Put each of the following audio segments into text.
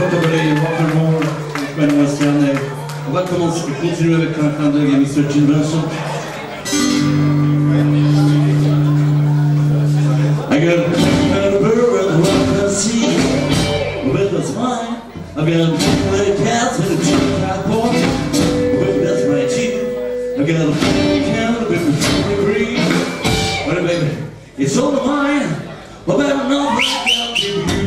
rockabilly, rock and roll. On va commencer, continuer avec un clin d'œil Mr. Jim Benson. I got a bird sea with a smile. I got a cat and a with that's my cheek. I got a cat with a green. But baby, it's all mine. But baby, no, you don't need.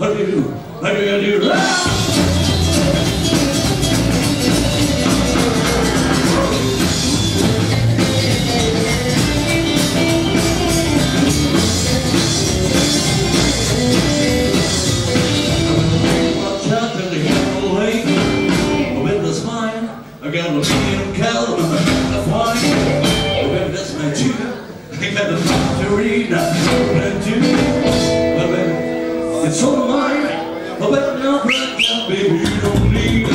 I do, I do, I do, I do. I got a million and a wine. That's my two. I got a factory and two. Well, baby, it's all mine. But better not right now, baby. You don't need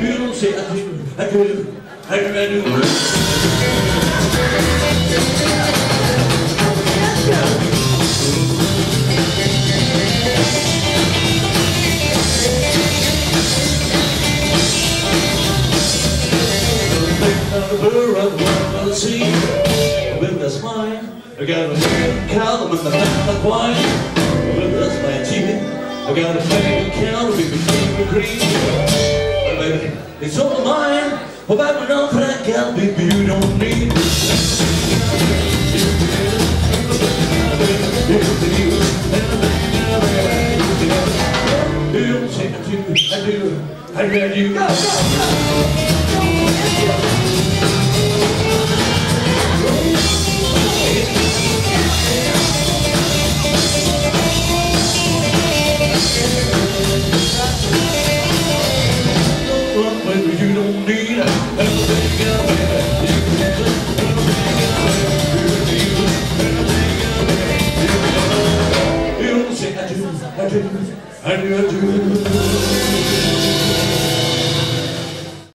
You don't do, I do, do, do. Sea with a smile. I got a million cow with the fat wine. With my TV. I got a million cow with the cream green. But baby, it's all mine. Well, baby, no, but I got baby, you don't need You don't say I do, I do, I do, I do. Go, go, go. Well, You don't